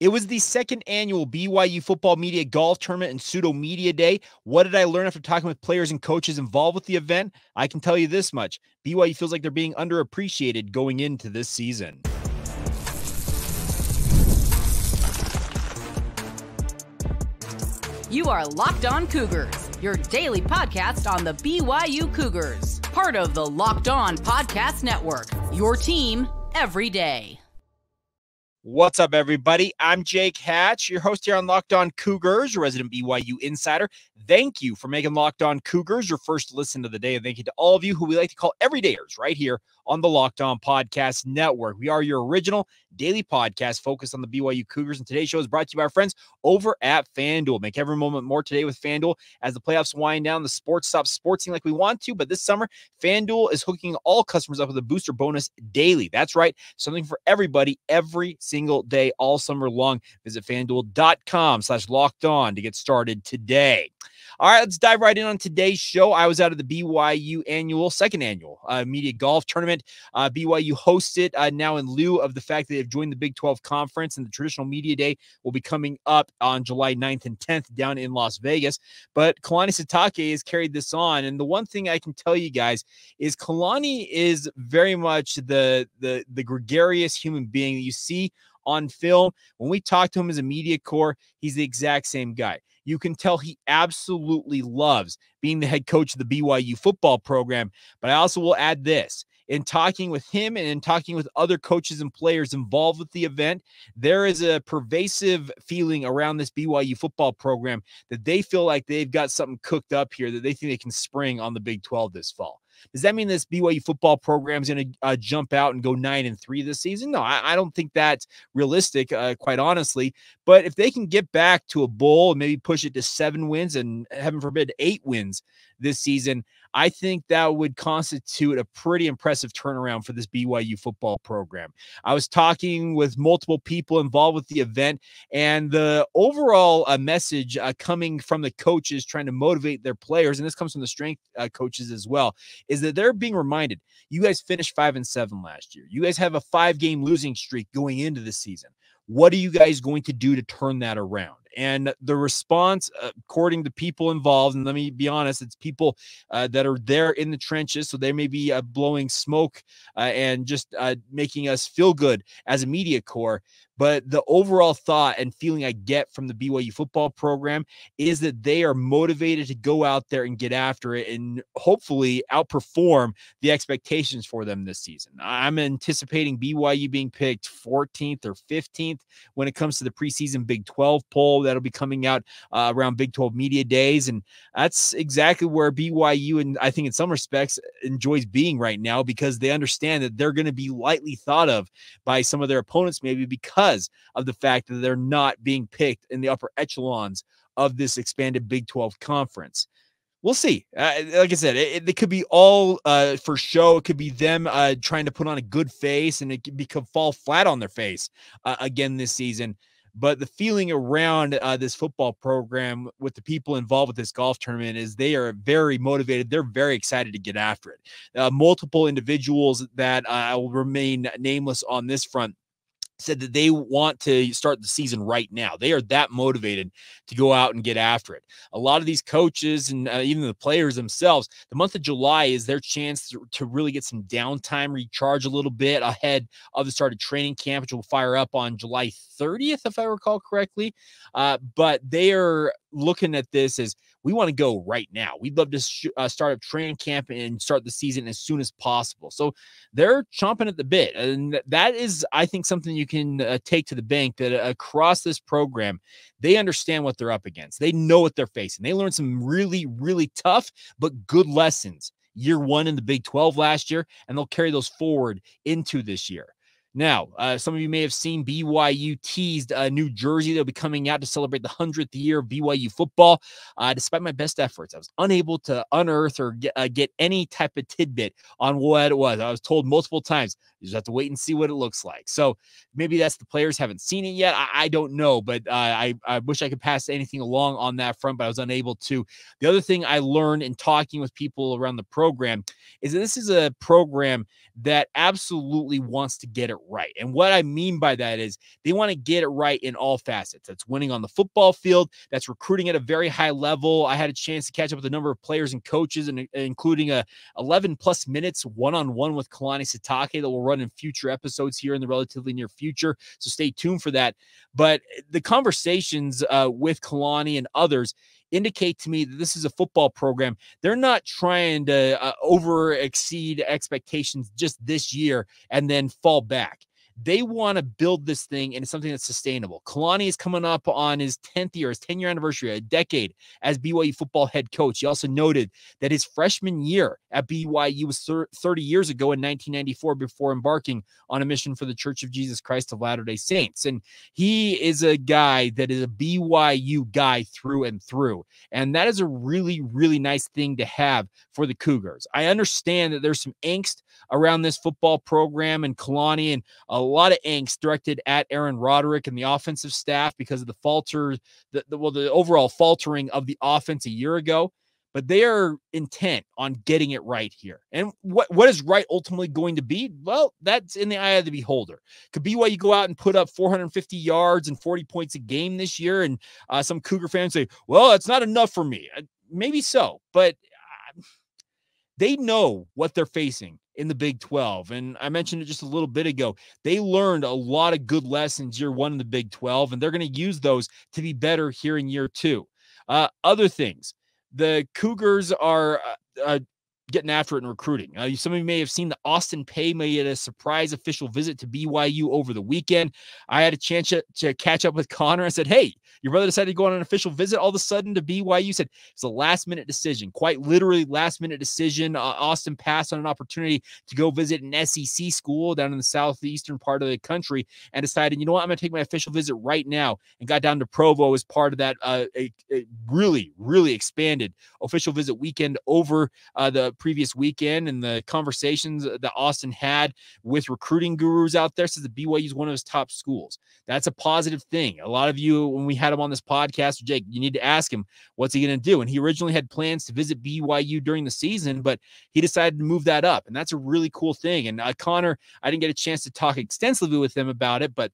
It was the second annual BYU Football Media Golf Tournament and Pseudo Media Day. What did I learn after talking with players and coaches involved with the event? I can tell you this much BYU feels like they're being underappreciated going into this season. You are Locked On Cougars, your daily podcast on the BYU Cougars, part of the Locked On Podcast Network, your team every day. What's up, everybody? I'm Jake Hatch, your host here on Locked On Cougars, resident BYU insider. Thank you for making Locked On Cougars your first listen to the day. And thank you to all of you who we like to call everydayers right here on the Locked On Podcast Network. We are your original daily podcast focused on the BYU Cougars. And today's show is brought to you by our friends over at FanDuel. Make every moment more today with FanDuel as the playoffs wind down. The sports stop sportsing like we want to, but this summer, FanDuel is hooking all customers up with a booster bonus daily. That's right, something for everybody every single day, all summer long. Visit fanduel.com slash locked on to get started today. All right, let's dive right in on today's show. I was out of the BYU annual, second annual uh, media golf tournament. Uh, BYU hosted uh, now in lieu of the fact that they've joined the Big 12 conference and the traditional media day will be coming up on July 9th and 10th down in Las Vegas. But Kalani Sitake has carried this on. And the one thing I can tell you guys is Kalani is very much the, the, the gregarious human being that you see on film. When we talk to him as a media corps, he's the exact same guy you can tell he absolutely loves being the head coach of the BYU football program. But I also will add this in talking with him and in talking with other coaches and players involved with the event, there is a pervasive feeling around this BYU football program that they feel like they've got something cooked up here that they think they can spring on the Big 12 this fall. Does that mean this BYU football program is going to uh, jump out and go nine and three this season? No, I, I don't think that's realistic, uh, quite honestly. But if they can get back to a bowl and maybe push it to seven wins and heaven forbid eight wins this season, I think that would constitute a pretty impressive turnaround for this BYU football program. I was talking with multiple people involved with the event, and the overall uh, message uh, coming from the coaches trying to motivate their players, and this comes from the strength uh, coaches as well, is that they're being reminded you guys finished five and seven last year. You guys have a five game losing streak going into the season. What are you guys going to do to turn that around? And the response, uh, according to people involved, and let me be honest, it's people uh, that are there in the trenches. So they may be uh, blowing smoke uh, and just uh, making us feel good as a media corps. But the overall thought and feeling I get from the BYU football program is that they are motivated to go out there and get after it and hopefully outperform the expectations for them this season. I'm anticipating BYU being picked 14th or 15th when it comes to the preseason Big 12 poll that'll be coming out uh, around Big 12 media days. And that's exactly where BYU, and I think in some respects, enjoys being right now because they understand that they're going to be lightly thought of by some of their opponents, maybe because of the fact that they're not being picked in the upper echelons of this expanded Big 12 conference. We'll see. Uh, like I said, it, it, could be all uh, for show. It could be them uh, trying to put on a good face, and it could, be, could fall flat on their face uh, again this season. But the feeling around uh, this football program with the people involved with this golf tournament is they are very motivated. They're very excited to get after it. Uh, multiple individuals that I will remain nameless on this front said that they want to start the season right now. They are that motivated to go out and get after it. A lot of these coaches and uh, even the players themselves, the month of July is their chance to, to, really get some downtime, recharge a little bit ahead of the start of training camp, which will fire up on July 30th, if I recall correctly. Uh, but they are looking at this as we want to go right now. We'd love to sh- uh, start up training camp and start the season as soon as possible. So they're chomping at the bit. And that is, I think, something you can uh, take to the bank that uh, across this program, they understand what they're up against. They know what they're facing. They learned some really, really tough, but good lessons year one in the Big 12 last year, and they'll carry those forward into this year. Now, uh, some of you may have seen BYU teased uh, New Jersey. They'll be coming out to celebrate the 100th year of BYU football. Uh, despite my best efforts, I was unable to unearth or get, uh, get any type of tidbit on what it was. I was told multiple times, you just have to wait and see what it looks like. So maybe that's the players haven't seen it yet. I, I don't know, but uh, I, I wish I could pass anything along on that front, but I was unable to. The other thing I learned in talking with people around the program is that this is a program that absolutely wants to get it right. And what I mean by that is they want to get it right in all facets. That's winning on the football field, that's recruiting at a very high level. I had a chance to catch up with a number of players and coaches, and including a 11 plus minutes one on one with Kalani Sitake that will run in future episodes here in the relatively near future. So stay tuned for that. But the conversations uh, with Kalani and others indicate to me that this is a football program. They're not trying to uh, over exceed expectations just this year and then fall back. They want to build this thing into something that's sustainable. Kalani is coming up on his 10th year, his 10 year anniversary, a decade as BYU football head coach. He also noted that his freshman year at BYU was 30 years ago in 1994 before embarking on a mission for the Church of Jesus Christ of Latter day Saints. And he is a guy that is a BYU guy through and through. And that is a really, really nice thing to have for the Cougars. I understand that there's some angst around this football program and Kalani and a lot of angst directed at Aaron Roderick and the offensive staff because of the falter, the, the well, the overall faltering of the offense a year ago. But they are intent on getting it right here. And what, what is right ultimately going to be? Well, that's in the eye of the beholder. Could be why you go out and put up 450 yards and 40 points a game this year. And uh, some Cougar fans say, well, that's not enough for me. Uh, maybe so. But uh, they know what they're facing in the Big 12. And I mentioned it just a little bit ago. They learned a lot of good lessons year one in the Big 12, and they're going to use those to be better here in year two. Uh, other things, the Cougars are uh, uh, getting after it in recruiting. Uh, some of you may have seen that Austin Pay made a surprise official visit to BYU over the weekend. I had a chance to, to catch up with Connor. I said, Hey, your brother decided to go on an official visit all of a sudden to BYU. Said it's a last minute decision, quite literally last minute decision. Uh, Austin passed on an opportunity to go visit an SEC school down in the southeastern part of the country and decided, you know what, I'm going to take my official visit right now and got down to Provo as part of that uh, a, a really, really expanded official visit weekend over uh, the previous weekend and the conversations that Austin had with recruiting gurus out there says that BYU is one of his top schools. That's a positive thing. A lot of you, when we had him on this podcast, Jake, you need to ask him what's he going to do. And he originally had plans to visit BYU during the season, but he decided to move that up, and that's a really cool thing. And uh, Connor, I didn't get a chance to talk extensively with him about it, but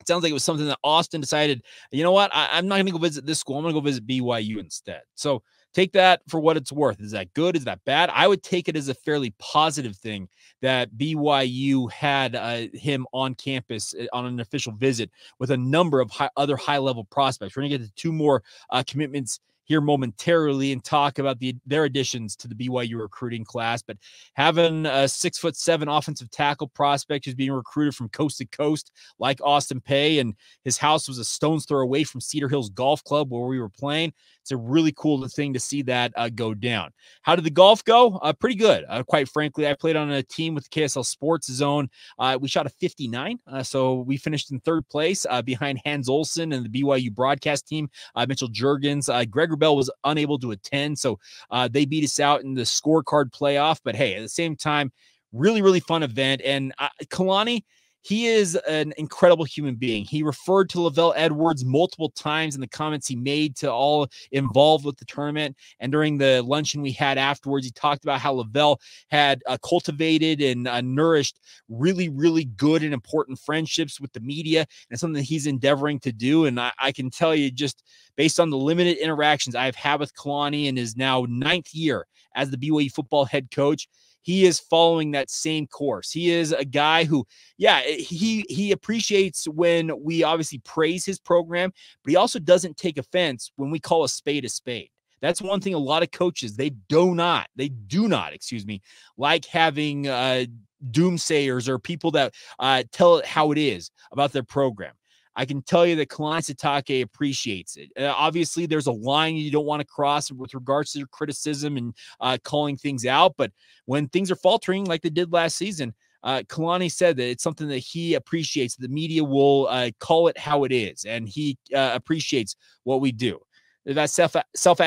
it sounds like it was something that Austin decided, you know what, I, am not going to go visit this school. I'm going to go visit BYU instead. So take that for what it's worth. Is that good? Is that bad? I would take it as a fairly positive thing that BYU had uh, him on campus uh, on an official visit with a number of high, other high level prospects. We're going to get to two more uh, commitments here momentarily and talk about the their additions to the BYU recruiting class. But having a six foot seven offensive tackle prospect who's being recruited from coast to coast, like Austin Pay, and his house was a stone's throw away from Cedar Hills Golf Club where we were playing. It's a really cool thing to see that uh, go down. How did the golf go? Uh, pretty good, uh, quite frankly. I played on a team with KSL Sports Zone. Uh, we shot a 59, uh, so we finished in third place uh, behind Hans Olsen and the BYU broadcast team. Mitchell Juergens, Greg Wrubell was unable to attend, so they beat us out in the scorecard playoff. But hey, at the same time, really, really fun event. And Kalani he is an incredible human being. He referred to LaVell Edwards multiple times in the comments he made to all involved with the tournament. And during the luncheon we had afterwards, he talked about how LaVell had uh, cultivated and uh, nourished really, really good and important friendships with the media. And something that he's endeavoring to do. And I, I can tell you, just based on the limited interactions I've had with Kalani in his now ninth year as the BYU football head coach, he is following that same course. He is a guy who, yeah, eh, he he appreciates when we obviously praise his program, but he also doesn't take offense when we call a spade a spade. That's one thing a lot of coaches they do not, they do not, excuse me, like having uh doomsayers or people that uh, tell it how it is about their program. I can tell you that Kalani Sitake appreciates it. Uh, obviously, there's a line you don't want to cross with regards to criticism and uh, calling things out. But when things are faltering, like they did last season, uh, Kalani said that it's something that he appreciates. The media will uh, call it how it is, and he uh, appreciates what we do that self self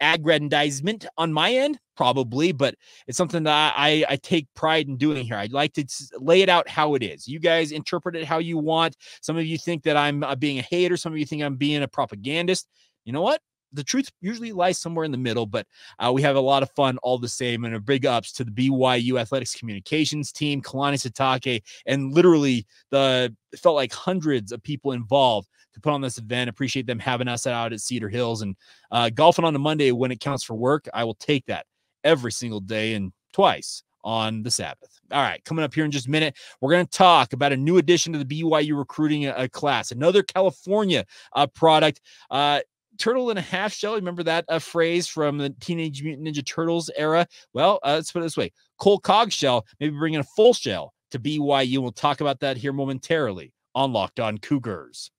aggrandizement on my end probably but it's something that I, I take pride in doing here i'd like to lay it out how it is you guys interpret it how you want some of you think that i'm uh, being a hater some of you think i'm being a propagandist you know what the truth usually lies somewhere in the middle, but uh, we have a lot of fun all the same. And a big ups to the BYU athletics communications team, Kalani Sitake, and literally the felt like hundreds of people involved to put on this event. Appreciate them having us out at Cedar Hills and uh, golfing on a Monday when it counts for work. I will take that every single day and twice on the Sabbath. All right, coming up here in just a minute, we're going to talk about a new addition to the BYU recruiting uh, class, another California uh, product. Uh, turtle and a half shell. Remember that uh, phrase from the Teenage Mutant Ninja Turtles era? Well, uh, let's put it this way Cole Cogshell maybe bringing a full shell to BYU. We'll talk about that here momentarily on Locked On Cougars.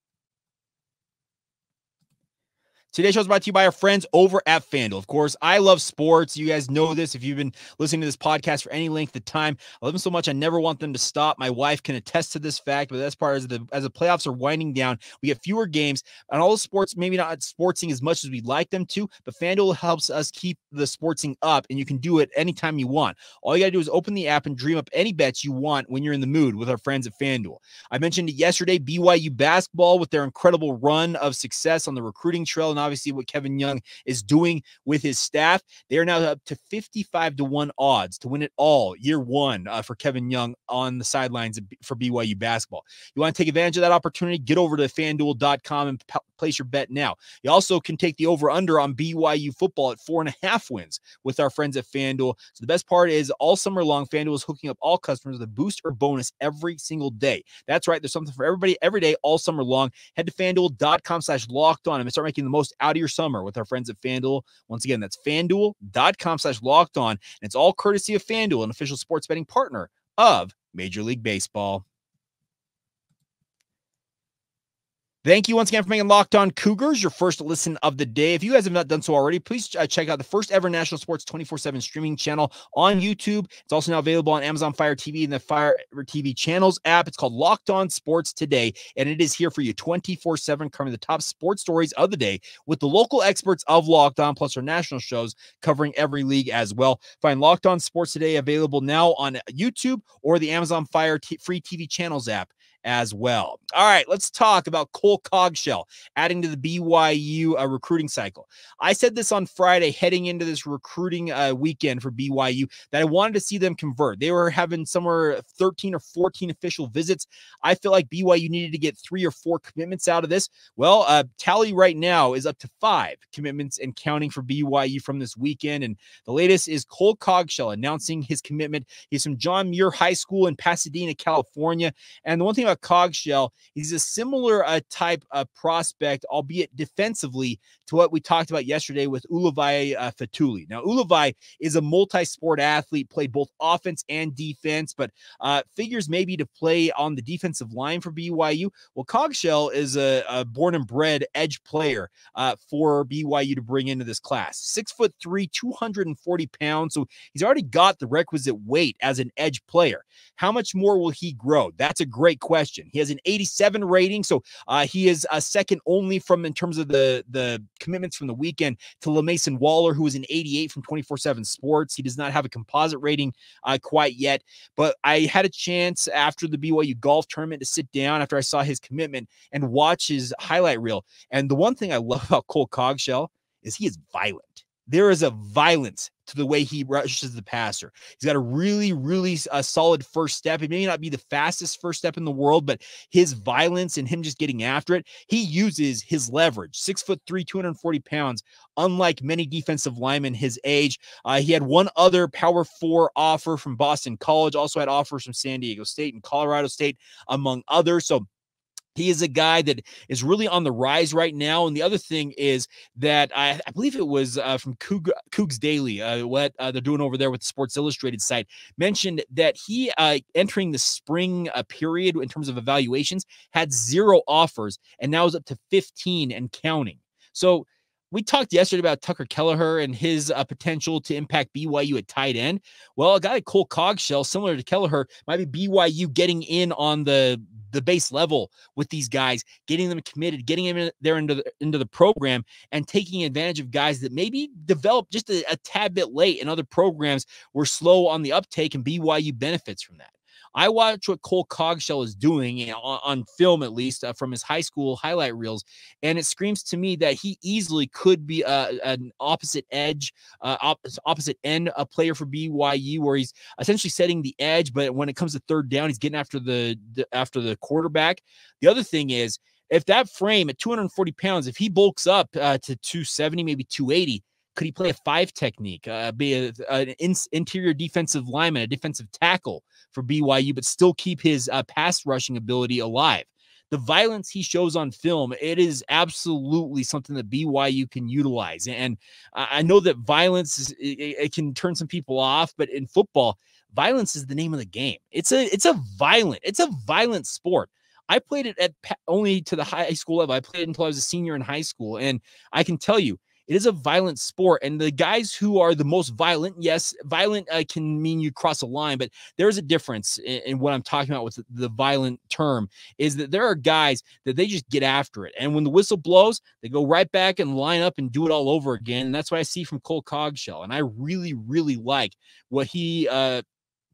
Today's show is brought to you by our friends over at FanDuel. Of course, I love sports. You guys know this if you've been listening to this podcast for any length of time. I love them so much. I never want them to stop. My wife can attest to this fact, but that's part as the as the playoffs are winding down, we get fewer games and all the sports, maybe not sportsing as much as we'd like them to, but FanDuel helps us keep the sportsing up, and you can do it anytime you want. All you gotta do is open the app and dream up any bets you want when you're in the mood with our friends at FanDuel. I mentioned it yesterday, BYU basketball with their incredible run of success on the recruiting trail and obviously what Kevin Young is doing with his staff. They are now up to 55 to 1 odds to win it all year one uh, for Kevin Young on the sidelines for BYU basketball. You want to take advantage of that opportunity? Get over to fanduel.com and place your bet now. You also can take the over under on BYU football at four and a half wins with our friends at FanDuel. So the best part is all summer long, FanDuel is hooking up all customers with a boost or bonus every single day. That's right. There's something for everybody every day, all summer long. Head to fanduel.com slash locked on and start making the most out of your summer with our friends at FanDuel. Once again, that's fanduel.com slash locked on. And it's all courtesy of FanDuel, an official sports betting partner of Major League Baseball. Thank you once again for making Locked On Cougars your first listen of the day. If you guys have not done so already, please uh, check out the first ever national sports 24 7 streaming channel on YouTube. It's also now available on Amazon Fire TV and the Fire TV channels app. It's called Locked On Sports Today, and it is here for you 24 7, covering the top sports stories of the day with the local experts of Locked On, plus our national shows covering every league as well. Find Locked On Sports Today available now on YouTube or the Amazon Fire t- free TV channels app as well. All right, let's talk about Cole Cogshell adding to the BYU uh, recruiting cycle. I said this on Friday, heading into this recruiting uh, weekend for BYU, that I wanted to see them convert. They were having somewhere 13 or 14 official visits. I feel like BYU needed to get three or four commitments out of this. Well, uh, tally right now is up to five commitments and counting for BYU from this weekend. And the latest is Cole Cogshell announcing his commitment. He's from John Muir High School in Pasadena, California. And the one thing about Cogshell. He's a similar uh, type of prospect, albeit defensively, to what we talked about yesterday with Ulavai uh, Fetuli. Now, Ulavai is a multi-sport athlete, played both offense and defense, but uh, figures maybe to play on the defensive line for BYU. Well, Cogshell is a, a born and bred edge player uh, for BYU to bring into this class. Six foot three, 240 pounds. So he's already got the requisite weight as an edge player. How much more will he grow? That's a great question question. He has an 87 rating, so uh, he is a second only from in terms of the the commitments from the weekend to LaMason Waller, who is an 88 from 24/7 Sports. He does not have a composite rating uh, quite yet, but I had a chance after the BYU golf tournament to sit down after I saw his commitment and watch his highlight reel. And the one thing I love about Cole Cogshell is he is violent. There is a violence to the way he rushes the passer. He's got a really, really uh, solid first step. It may not be the fastest first step in the world, but his violence and him just getting after it, he uses his leverage. Six foot three, 240 pounds. Unlike many defensive linemen his age, uh, he had one other power four offer from Boston College, also had offers from San Diego State and Colorado State, among others. So he is a guy that is really on the rise right now. And the other thing is that I, I believe it was uh, from Coug, Cougs Daily, uh, what uh, they're doing over there with the Sports Illustrated site, mentioned that he, uh, entering the spring uh, period in terms of evaluations, had zero offers and now is up to 15 and counting. So we talked yesterday about Tucker Kelleher and his uh, potential to impact BYU at tight end. Well, a guy like Cole Cogshell, similar to Kelleher, might be BYU getting in on the the base level with these guys, getting them committed, getting them in there into the, into the program, and taking advantage of guys that maybe developed just a, a tad bit late, and other programs were slow on the uptake, and BYU benefits from that. I watch what Cole Cogshell is doing you know, on, on, film, at least uh, from his high school highlight reels, and it screams to me that he easily could be uh, an opposite edge, uh, op- opposite end a player for BYU, where he's essentially setting the edge, but when it comes to third down, he's getting after the, the after the quarterback. The other thing is if that frame at 240 pounds, if he bulks up uh, to 270, maybe 280, could he play a five technique, uh, be a, an in, interior defensive lineman, a defensive tackle for BYU, but still keep his uh, pass rushing ability alive? The violence he shows on film, it is absolutely something that BYU can utilize. And I know that violence is, it, it can turn some people off, but in football, violence is the name of the game. It's a it's a violent it's a violent sport. I played it at only to the high school level. I played it until I was a senior in high school, and I can tell you, it is a violent sport. And the guys who are the most violent, yes, violent uh, can mean you cross a line, but there's a difference in, in, what I'm talking about with the violent term. Is that there are guys that they just get after it, and when the whistle blows, they go right back and line up and do it all over again. And that's what I see from Cole Cogshell, and I really, really like what he uh,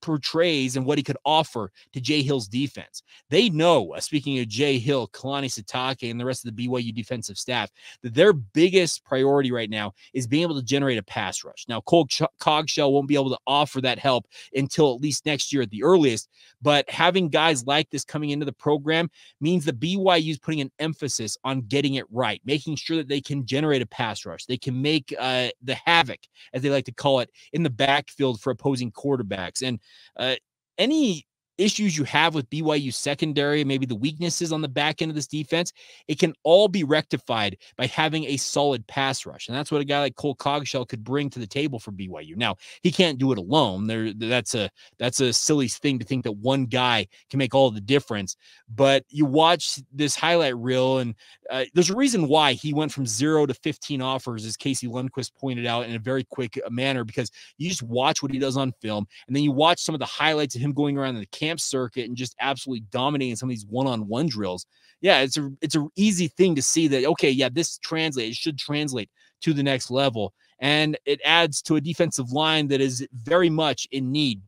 portrays and what he could offer to Jay Hill's defense. They know, uh, speaking of Jay Hill, Kalani Sitake, and the rest of the BYU defensive staff, that their biggest priority right now is being able to generate a pass rush. Now, Cole Ch- Cogshell won't be able to offer that help until at least next year at the earliest, but having guys like this coming into the program means that BYU is putting an emphasis on getting it right, making sure that they can generate a pass rush. They can make uh, the havoc, as they like to call it, in the backfield for opposing quarterbacks. And uh, any issues you have with BYU secondary, maybe the weaknesses on the back end of this defense, it can all be rectified by having a solid pass rush. And that's what a guy like Cole Cogshell could bring to the table for BYU. Now, he can't do it alone. There that's a that's a silly thing to think that one guy can make all the difference. But you watch this highlight reel and uh, there's a reason why he went from 0 to 15 offers as Casey Lundquist pointed out in a very quick uh, manner because you just watch what he does on film and then you watch some of the highlights of him going around the camp circuit and just absolutely dominating some of these one-on-one drills. Yeah, it's a it's an easy thing to see that okay, yeah, this translate it should translate to the next level, and it adds to a defensive line that is very much in need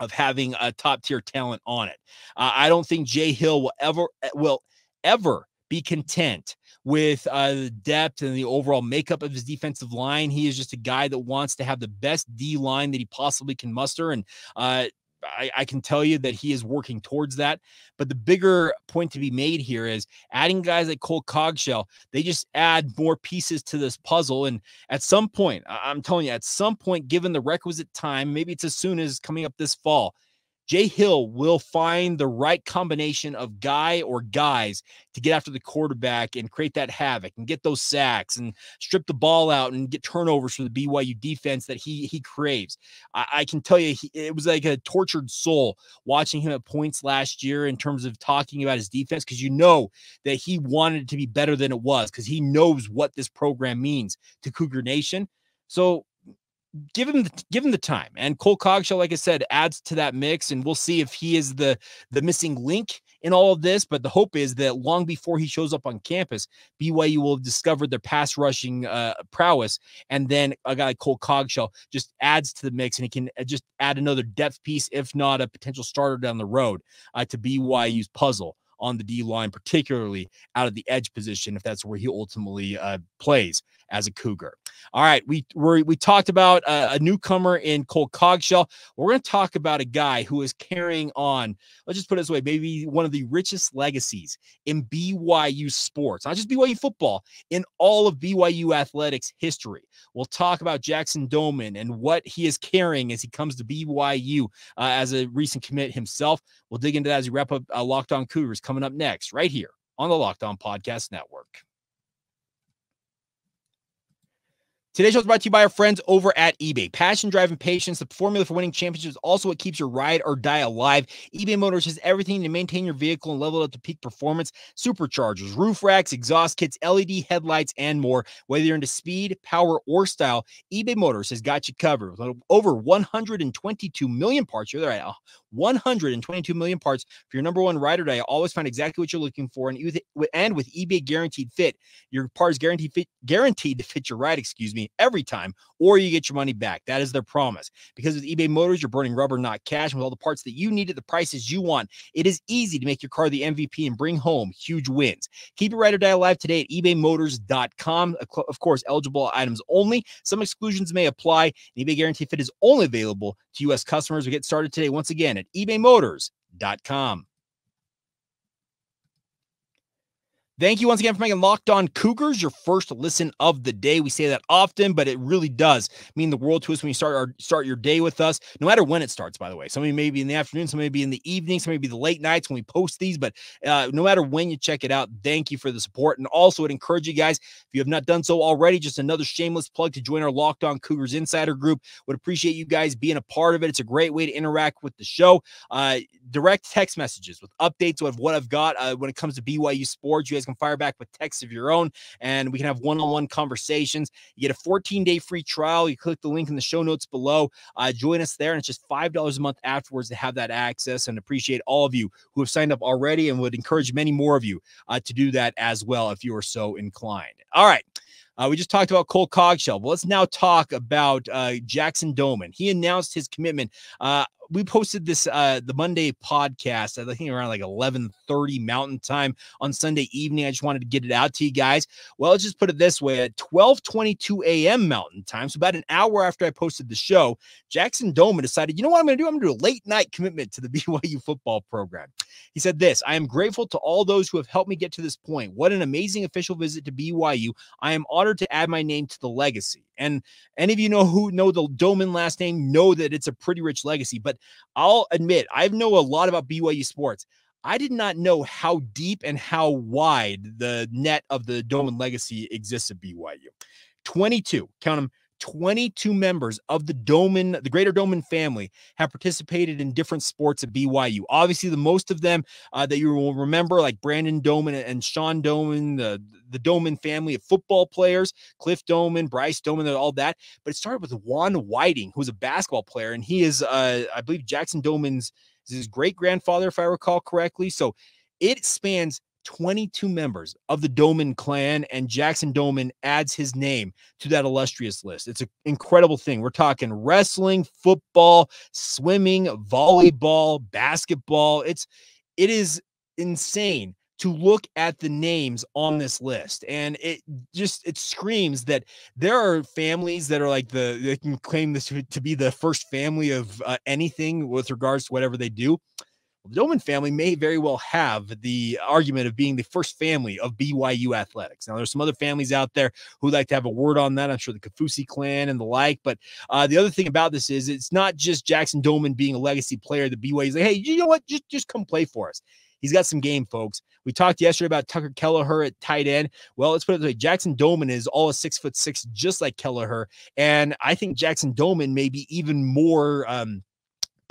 of having a top tier talent on it. Uh, I don't think Jay Hill will ever will ever be content with uh, the depth and the overall makeup of his defensive line. He is just a guy that wants to have the best D line that he possibly can muster. And uh, I, I, can tell you that he is working towards that. But the bigger point to be made here is adding guys like Cole Cogshell, they just add more pieces to this puzzle. And at some point, I'm telling you, at some point, given the requisite time, maybe it's as soon as coming up this fall, Jay Hill will find the right combination of guy or guys to get after the quarterback and create that havoc and get those sacks and strip the ball out and get turnovers for the BYU defense that he he craves. I, I can tell you, he, it was like a tortured soul watching him at points last year in terms of talking about his defense because you know that he wanted it to be better than it was because he knows what this program means to Cougar Nation. So give him the, give him the time. And Cole Cogshell, like I said, adds to that mix, and we'll see if he is the the missing link in all of this. But the hope is that long before he shows up on campus, BYU will have discovered their pass rushing uh, prowess, and then a guy like Cole Cogshell just adds to the mix, and he can uh, just add another depth piece, if not a potential starter down the road, uh, to BYU's puzzle on the D line, particularly out of the edge position, if that's where he ultimately uh, plays as a Cougar. All right, we we we talked about a, a newcomer in Cole Cogshell. We're going to talk about a guy who is carrying on. Let's just put it this way: maybe one of the richest legacies in BYU sports, not just BYU football, in all of BYU athletics history. We'll talk about Jackson Doman and what he is carrying as he comes to BYU uh, as a recent commit himself. We'll dig into that as we wrap up uh, Locked On Cougars coming up next, right here on the Locked On Podcast Network. Today's show is brought to you by our friends over at eBay. Passion, drive, and patience, the formula for winning championships, also what keeps your ride or die alive. eBay Motors has everything to maintain your vehicle and level it up to peak performance superchargers, roof racks, exhaust kits, LED headlights, and more. Whether you're into speed, power, or style, eBay Motors has got you covered. With over 122 million parts, you're right, 122 million parts for your number one ride or die. Always find exactly what you're looking for. And with, and with eBay Guaranteed Fit, your part is guaranteed, fit, guaranteed to fit your ride, excuse me me every time, or you get your money back. That is their promise. Because with eBay Motors, you're burning rubber, not cash. And with all the parts that you need at the prices you want, it is easy to make your car the MVP and bring home huge wins. Keep your ride or die alive today at ebaymotors.com. Of course, eligible items only. Some exclusions may apply. EBay Guarantee Fit is only available to U.S. customers. We get started today once again at ebaymotors.com. Thank you once again for making Locked On Cougars your first listen of the day. We say that often, but it really does mean the world to us when you start our start your day with us, no matter when it starts, by the way. Some of you may be in the afternoon, some may be in the evening, some may be the late nights when we post these, but uh, no matter when you check it out, thank you for the support. And also, would encourage you guys, if you have not done so already, just another shameless plug to join our Locked On Cougars Insider group. Would appreciate you guys being a part of it. It's a great way to interact with the show. Uh, direct text messages with updates of what I've got uh, when it comes to BYU sports. You guys can fire back with texts of your own, and we can have one-on-one conversations. You get a 14-day free trial. You click the link in the show notes below. Uh, join us there, and it's just five dollars a month afterwards to have that access. And appreciate all of you who have signed up already, and would encourage many more of you uh, to do that as well if you are so inclined. All right. Uh, we just talked about Cole Cogshell. But let's now talk about uh, Jackson Doman. He announced his commitment. Uh, we posted this uh the Monday podcast, I think around like 11:30 Mountain Time on Sunday evening. I just wanted to get it out to you guys. Well, let's just put it this way: at 12:22 a.m. Mountain Time, so about an hour after I posted the show, Jackson Doman decided, you know what I'm going to do? I'm going to do a late night commitment to the BYU football program. He said this: I am grateful to all those who have helped me get to this point. What an amazing official visit to BYU! I am honored to add my name to the legacy. And any of you know who know the Doman last name know that it's a pretty rich legacy. But I'll admit, I know a lot about BYU sports. I did not know how deep and how wide the net of the Doman legacy exists at BYU. 22, count them, 22 members of the Doman, the Greater Doman family, have participated in different sports at BYU. Obviously, the most of them uh, that you will remember, like Brandon Doman and Sean Doman, the, the Doman family of football players, Cliff Doman, Bryce Doman, and all that. But it started with Juan Whiting, who's a basketball player, and he is, uh, I believe, Jackson Doman's his great grandfather, if I recall correctly. So it spans 22 members of the Doman clan, and Jackson Doman adds his name to that illustrious list. It's an incredible thing. We're talking wrestling, football, swimming, volleyball, basketball. It's it is insane to look at the names on this list and it just it screams that there are families that are like the they can claim this to be the first family of uh, anything with regards to whatever they do the Doman family may very well have the argument of being the first family of BYU athletics. Now, there's some other families out there who like to have a word on that. I'm sure the Kafusi clan and the like. But uh, the other thing about this is it's not just Jackson Doman being a legacy player. The BYU is like, hey, you know what? Just just come play for us. He's got some game, folks. We talked yesterday about Tucker Kelleher at tight end. Well, let's put it this way: Jackson Doman is all a six foot six, just like Kelleher, and I think Jackson Doman may be even more. Um,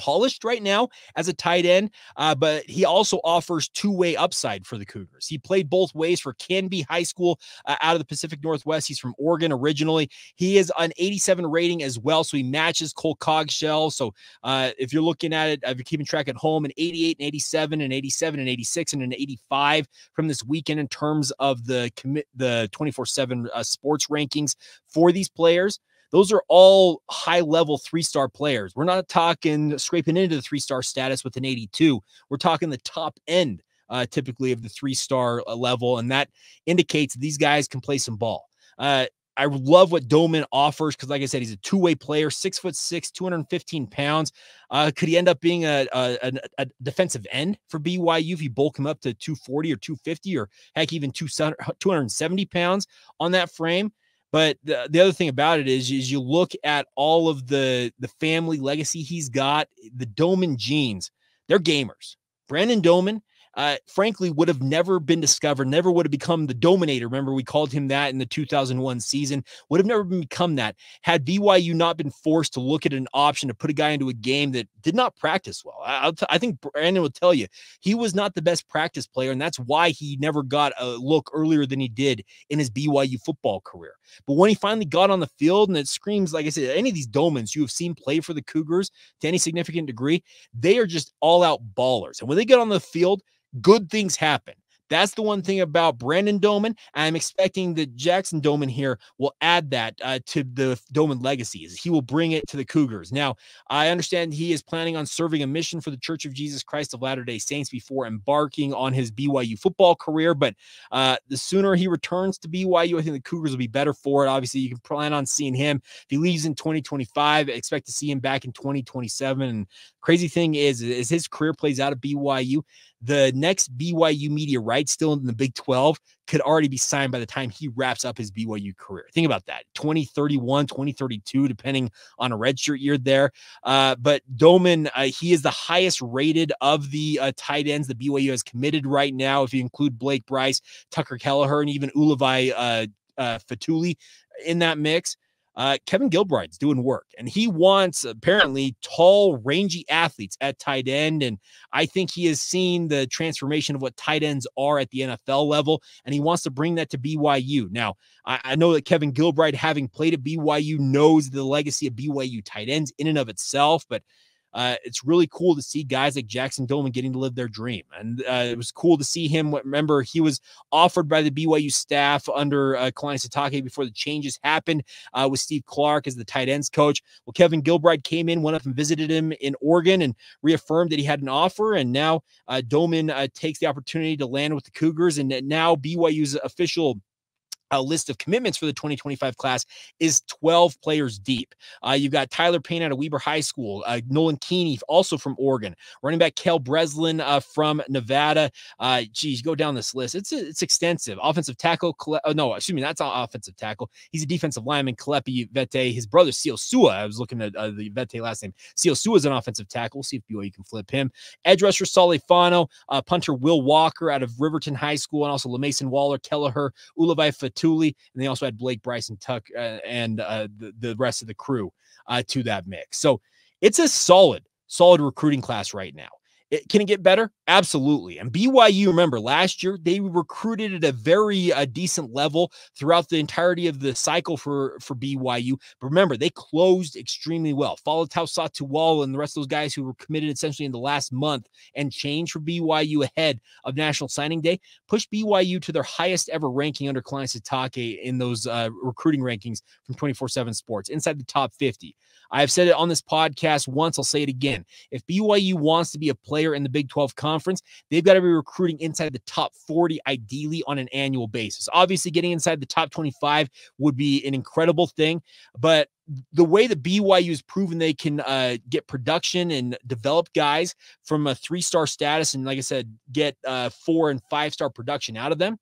polished right now as a tight end, uh, but he also offers two way upside for the Cougars. He played both ways for Canby High School uh, out of the Pacific Northwest. He's from Oregon originally. He is an 87 rating as well, so he matches Cole Cogshell. So uh, if you're looking at it, if you're keeping track at home, an 88 and 87 and 87 and 86 and an 85 from this weekend in terms of the commit the 24 7 uh, sports rankings for these players. Those are all high level three star players. We're not talking scraping into the three star status with an 82. We're talking the top end, uh, typically, of the three star uh, level. And that indicates these guys can play some ball. Uh, I love what Doman offers because, like I said, he's a two way player, six foot six, 215 pounds. Uh, could he end up being a, a, a, defensive end for BYU if you bulk him up to 240 or 250 or heck, even 270 pounds on that frame? But the, the other thing about it is, is you look at all of the the family legacy he's got, the Doman genes, they're gamers. Brandon Doman uh, frankly, would have never been discovered, never would have become the dominator. Remember, we called him that in the 2001 season, would have never become that had BYU not been forced to look at an option to put a guy into a game that did not practice well. I, I think Brandon will tell you he was not the best practice player, and that's why he never got a look earlier than he did in his BYU football career. But when he finally got on the field, and it screams, like I said, any of these Domans you have seen play for the Cougars to any significant degree, they are just all out ballers. And when they get on the field, good things happen. That's the one thing about Brandon Doman. I'm expecting that Jackson Doman here will add that uh, to the Doman legacy. He will bring it to the Cougars. Now, I understand he is planning on serving a mission for the Church of Jesus Christ of Latter Day Saints before embarking on his BYU football career. But uh, the sooner he returns to BYU, I think the Cougars will be better for it. Obviously, you can plan on seeing him. If he leaves in 2025, expect to see him back in 2027. And crazy thing is, is his career plays out at BYU the next BYU media right still in the Big 12 could already be signed by the time he wraps up his BYU career. Think about that 2031, 2032, depending on a redshirt year there. Uh, but Doman, uh, he is the highest rated of the uh, tight ends that BYU has committed right now. If you include Blake Bryce, Tucker Kelleher, and even Ulavai uh, uh, Fetuli in that mix uh, Kevin Gilbride's doing work, and he wants apparently tall, rangy athletes at tight end. And I think he has seen the transformation of what tight ends are at the NFL level, and he wants to bring that to BYU. Now, I, I know that Kevin Gilbride, having played at BYU, knows the legacy of BYU tight ends in and of itself, but uh, it's really cool to see guys like Jackson Doman getting to live their dream. And uh, it was cool to see him. Remember, he was offered by the BYU staff under uh, Sitake before the changes happened uh, with Steve Clark as the tight ends coach. Well, Kevin Gilbride came in, went up and visited him in Oregon and reaffirmed that he had an offer. And now uh, Doman uh, takes the opportunity to land with the Cougars. And now BYU's official a list of commitments for the 2025 class is 12 players deep. Uh, you've got Tyler Payne out of Weber High School, uh, Nolan Keeney, also from Oregon, running back Kel Breslin uh, from Nevada. Uh, geez, go down this list. It's it's extensive. Offensive tackle, oh, no, excuse me, that's not offensive tackle. He's a defensive lineman, Kalepi Vete. His brother, Seal Sua, I was looking at uh, the Vete last name. Seal Sua is an offensive tackle. We'll see if BYU can flip him. Edge rusher, Sale Fano, uh, punter Will Walker out of Riverton High School, and also LaMason Waller, Kelleher, Ulavai Fetuli, and they also had Blake Bryson Tuck uh, and uh, the, the rest of the crew uh, to that mix. So it's a solid, solid recruiting class right now. It, can it get better? Absolutely. And BYU, remember, last year they recruited at a very uh, decent level throughout the entirety of the cycle for, for BYU. But remember, they closed extremely well. Faletau Satuala and the rest of those guys who were committed essentially in the last month and changed for BYU ahead of National Signing Day pushed BYU to their highest ever ranking under Kalani Sitake in those uh, recruiting rankings from 24 7 Sports, inside the top 50. I have said it on this podcast once. I'll say it again. If BYU wants to be a player in the Big 12 conference, they've got to be recruiting inside the top 40, ideally on an annual basis. Obviously, getting inside the top 25 would be an incredible thing, but the way that BYU has proven they can uh, get production and develop guys from a three star status, and like I said, get uh, four and five star production out of them.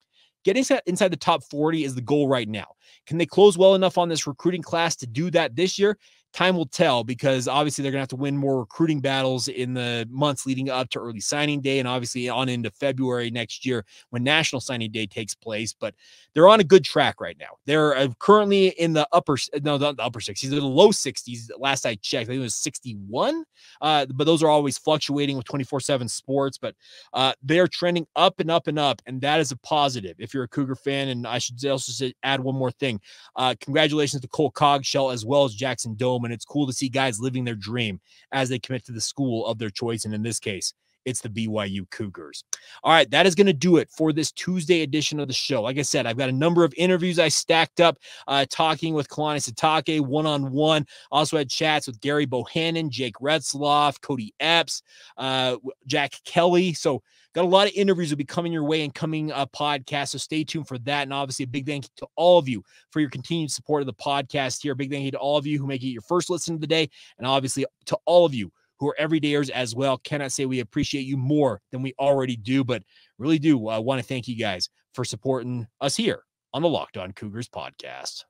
Getting inside the top 40 is the goal right now. Can they close well enough on this recruiting class to do that this year? Time will tell because obviously they're going to have to win more recruiting battles in the months leading up to early signing day and obviously on into February next year when National Signing Day takes place. But they're on a good track right now. They're uh, currently in the upper, no, the upper 60s, they're the low 60s. Last I checked, I think it was 61. Uh, but those are always fluctuating with 24 7 sports. But uh, they're trending up and up and up. And that is a positive if you're a Cougar fan. And I should also add one more thing. Uh, congratulations to Cole Cogshell as well as Jackson Dome home. And it's cool to see guys living their dream as they commit to the school of their choice. And in this case, it's the BYU Cougars. All right, that is going to do it for this Tuesday edition of the show. Like I said, I've got a number of interviews I stacked up, uh, talking with Kalani Sitake one on one. Also had chats with Gary Bohannon, Jake Retzlaff, Cody Epps, uh, Jack Kelly. So Got a lot of interviews will be coming your way and coming uh, podcast. So stay tuned for that. And obviously, a big thank you to all of you for your continued support of the podcast here. big thank you to all of you who make it your first listen of the day. And obviously, to all of you who are everydayers as well. Cannot say we appreciate you more than we already do, but really do uh, want to thank you guys for supporting us here on the Locked On Cougars podcast.